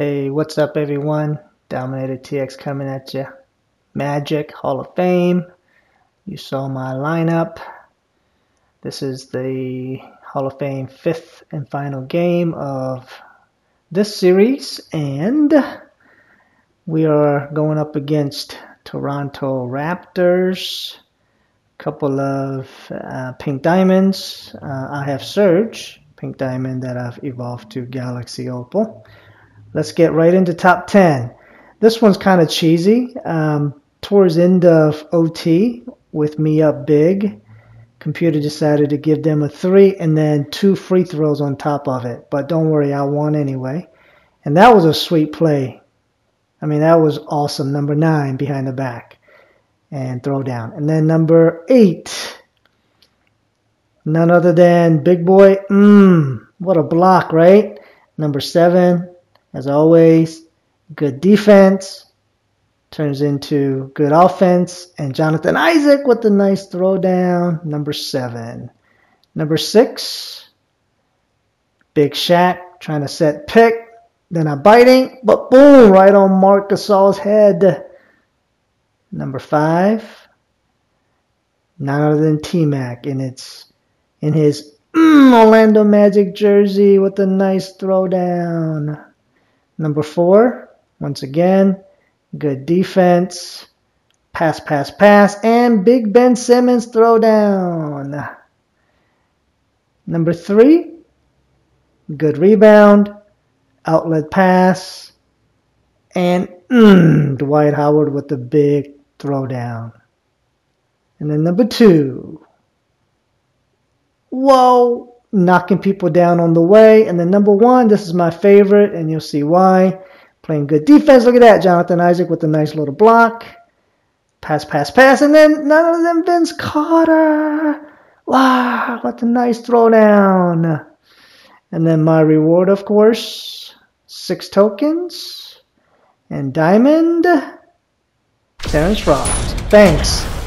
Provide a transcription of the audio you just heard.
Hey, what's up, everyone? Dominator TX coming at you. Magic Hall of Fame. You saw my lineup. This is the Hall of Fame fifth and final game of this series, and we are going up against Toronto Raptors. A couple of uh, pink diamonds. Uh, I have Serge, pink diamond that I've evolved to Galaxy Opal. Let's get right into top 10. This one's kind of cheesy. Um, towards end of OT, with me up big, computer decided to give them a three and then two free throws on top of it. But don't worry, I won anyway. And that was a sweet play. I mean, that was awesome. Number nine behind the back and throw down. And then number eight, none other than Big Boy. Mmm, what a block, right? Number seven, as always, good defense turns into good offense. And Jonathan Isaac with a nice throwdown, number seven. Number six, Big Shaq trying to set pick. Then a biting, but boom, right on Marc Gasol's head. Number five, none other than T-Mac in its in his mm, Orlando Magic jersey with a nice throwdown. Number four, once again, good defense, pass, pass, pass, and Big Ben Simmons throwdown. Number three, good rebound, outlet pass, and mm, Dwight Howard with the big throwdown. And then number two, whoa, knocking people down on the way. And then number one, this is my favorite, and you'll see why. Playing good defense. Look at that, Jonathan Isaac with a nice little block. Pass, pass, pass, and then none of them Vince Carter. Wow, what a nice throwdown. And then my reward, of course, six tokens and diamond. Terrence Ross. Thanks.